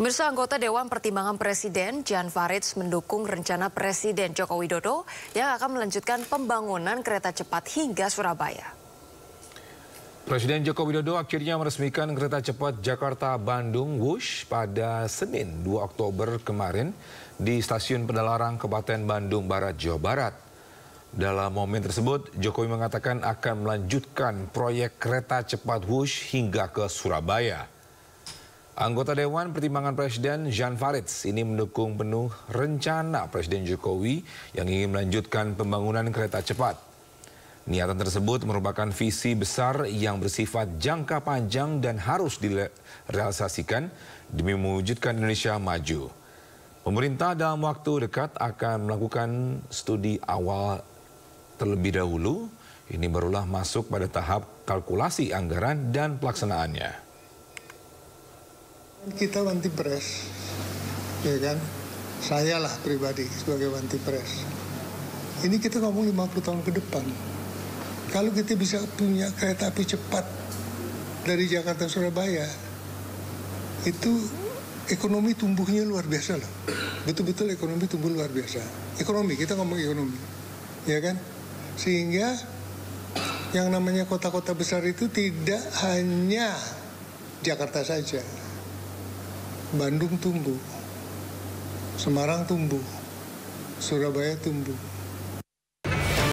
Pemirsa anggota Dewan Pertimbangan Presiden Jan Faridz mendukung rencana Presiden Joko Widodo yang akan melanjutkan pembangunan kereta cepat hingga Surabaya. Presiden Joko Widodo akhirnya meresmikan kereta cepat Jakarta-Bandung Wush pada Senin 2 Oktober kemarin di Stasiun Pedalarang Kabupaten Bandung Barat, Jawa Barat. Dalam momen tersebut, Jokowi mengatakan akan melanjutkan proyek kereta cepat Wush hingga ke Surabaya. Anggota Dewan Pertimbangan Presiden Jan Faridz ini mendukung penuh rencana Presiden Jokowi yang ingin melanjutkan pembangunan kereta cepat. Niatan tersebut merupakan visi besar yang bersifat jangka panjang dan harus direalisasikan demi mewujudkan Indonesia maju. Pemerintah dalam waktu dekat akan melakukan studi awal terlebih dahulu. Ini barulah masuk pada tahap kalkulasi anggaran dan pelaksanaannya. Kita wanti pres, ya kan? Saya lah pribadi sebagai wanti pres. Ini kita ngomong 50 tahun ke depan. Kalau kita bisa punya kereta api cepat dari Jakarta Surabaya, itu ekonomi tumbuhnya luar biasa loh. Betul-betul ekonomi tumbuh luar biasa. Ekonomi, kita ngomong ekonomi. Ya kan? Sehingga yang namanya kota-kota besar itu tidak hanya Jakarta saja. Bandung tumbuh, Semarang tumbuh, Surabaya tumbuh.